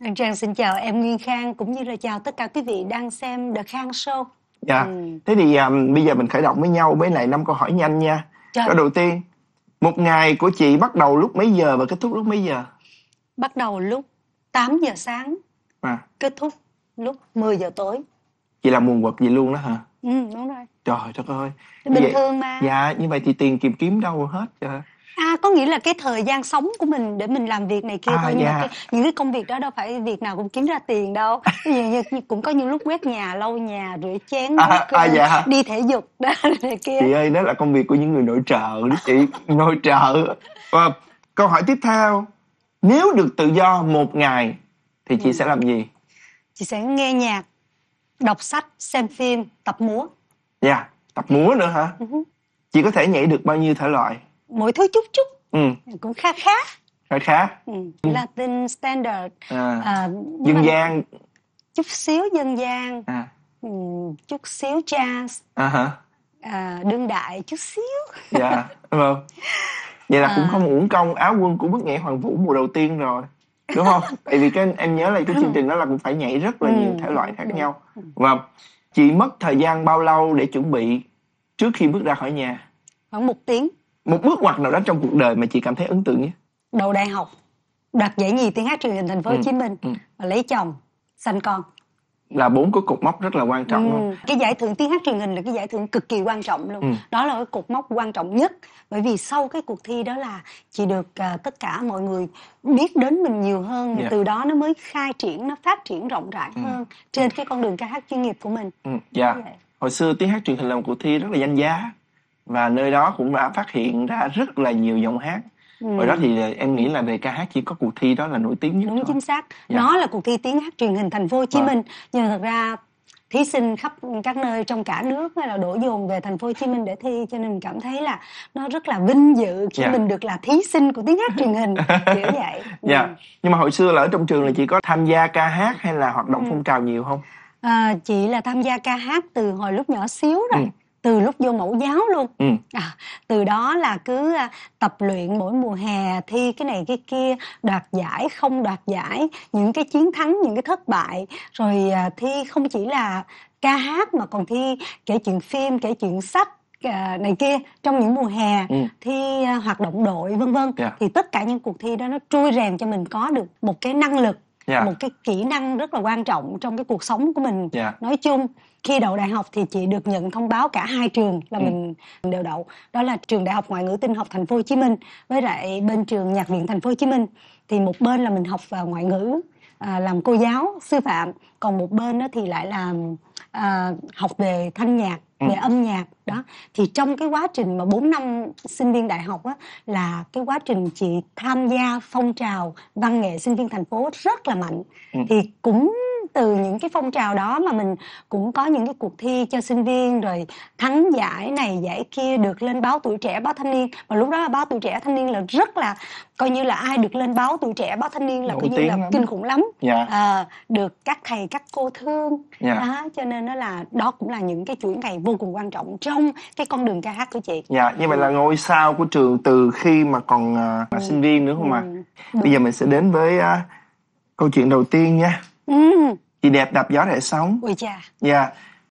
Anh Trang xin chào em Nguyên Khang cũng như là chào tất cả quý vị đang xem The Khang Show. Dạ. Ừ. Thế thì um, bây giờ mình khởi động với nhau với lại năm câu hỏi nhanh nha. Trời, Câu đầu tiên, một ngày của chị bắt đầu lúc mấy giờ và kết thúc lúc mấy giờ? bắt đầu lúc 8 giờ sáng, À, kết thúc lúc 10 giờ tối. chị làm nguồn quật gì luôn đó hả? Ừ, đúng rồi. Trời đất ơi. Bình Vậy- thường mà. Dạ, như vậy thì tiền kiếm kiếm đâu hết trời. À, có nghĩa là cái thời gian sống của mình để mình làm việc này kia À, thôi. Nhưng mà dạ. cái, những cái công việc đó đâu phải việc nào cũng kiếm ra tiền đâu. Ví dụ như, cũng có những lúc quét nhà, lau nhà, rửa chén, À, nấu à, dạ. đi thể dục đó này kia. Chị ơi, đó là công việc của những người nội trợ đó chị. nội trợ. Và câu hỏi tiếp theo, nếu được tự do một ngày thì Ừ. chị sẽ làm gì? Chị sẽ nghe nhạc, đọc sách, xem phim, tập múa. Dạ, tập múa nữa hả? Ừ. Chị có thể nhảy được bao nhiêu thể loại? Mỗi thứ chút chút Ừ, cũng khá khá. khá khá. Ừ. Latin standard À, à, dân gian. chút xíu dân gian À, ừ, chút xíu jazz à hả? à, đương đại chút xíu Dạ, vâng. Vậy là cũng À. không uổng công áo quân của bước nhảy hoàng vũ mùa đầu tiên rồi. Đúng không? Tại vì cái em nhớ là cái chương trình đó là cũng phải nhảy rất là Ừ, nhiều thể loại khác đúng. nhau. Và chị mất thời gian bao lâu để chuẩn bị trước khi bước ra khỏi nhà? khoảng một tiếng Một bước ngoặt nào đó trong cuộc đời mà chị cảm thấy ấn tượng nhất? đầu đại học đoạt giải nhì tiếng hát truyền hình thành phố Hồ Ừ, Chí Minh ừ. và lấy chồng sanh con Là bốn cái cột mốc rất là quan trọng luôn. Ừ. cái giải thưởng tiếng hát truyền hình là cái giải thưởng cực kỳ quan trọng luôn Ừ. đó là cái cột mốc quan trọng nhất bởi vì sau cái cuộc thi đó là chị được à, tất cả mọi người biết đến mình nhiều hơn Dạ. từ đó nó mới khai triển nó phát triển rộng rãi hơn trên cái con đường ca hát chuyên nghiệp của mình Ừ, dạ. Như vậy. Hồi xưa tiếng hát truyền hình là một cuộc thi rất là danh giá và nơi đó cũng đã phát hiện ra rất là nhiều giọng hát. Ừ. Hồi đó thì em nghĩ là về ca hát chỉ có cuộc thi đó là nổi tiếng nhất đúng thôi. chính xác Dạ. nó là cuộc thi tiếng hát truyền hình thành phố Hồ Chí Vâng. Minh nhưng thật ra thí sinh khắp các nơi trong cả nước là đổ dồn về thành phố Hồ Chí Minh để thi cho nên mình cảm thấy là nó rất là vinh dự khi Dạ. mình được là thí sinh của tiếng hát truyền hình kiểu vậy Ừ. Dạ. Nhưng mà hồi xưa là ở trong trường là chị có tham gia ca hát hay là hoạt động Ừ. phong trào nhiều không? À, chị là tham gia ca hát từ hồi lúc nhỏ xíu rồi Ừ. từ lúc vô mẫu giáo luôn Ừ. à, từ đó là cứ à, tập luyện mỗi mùa hè thi cái này cái kia đoạt giải không đoạt giải những cái chiến thắng những cái thất bại rồi à, thi không chỉ là ca hát mà còn thi kể chuyện phim kể chuyện sách à, này kia trong những mùa hè Ừ. thi hoạt động đội vân vân Dạ. thì tất cả những cuộc thi đó nó trui rèn cho mình có được một cái năng lực Dạ. một cái kỹ năng rất là quan trọng trong cái cuộc sống của mình Dạ. nói chung khi đậu đại học thì chị được nhận thông báo cả hai trường là Ừ. mình đều đậu đó là trường đại học ngoại ngữ tinh học thành phố Hồ Chí Minh với lại bên trường nhạc viện thành phố Hồ Chí Minh thì một bên là mình học vào ngoại ngữ à, làm cô giáo sư phạm còn một bên đó thì lại làm à, học về thanh nhạc. Về âm nhạc đó. Thì trong cái quá trình mà 4 năm sinh viên đại học á là cái quá trình chị tham gia phong trào văn nghệ sinh viên thành phố rất là mạnh. Ừ. thì cũng từ những cái phong trào đó mà mình cũng có những cái cuộc thi cho sinh viên rồi thắng giải này giải kia được lên báo tuổi trẻ báo thanh niên và lúc đó là báo tuổi trẻ thanh niên là rất là coi như là ai được lên báo tuổi trẻ báo thanh niên là Nổi coi như là lắm. kinh khủng lắm Dạ. à, được các thầy các cô thương Dạ. đó, cho nên đó là đó cũng là những cái chuỗi ngày vô cùng quan trọng trong cái con đường ca hát của chị Dạ, như vậy là ngôi sao của trường từ khi mà còn à, là sinh viên nữa không ạ? Ừ. Bây giờ mình sẽ đến với à, câu chuyện đầu tiên nha. Ừ. Chị đẹp đạp gió để sống. ui chà Dạ.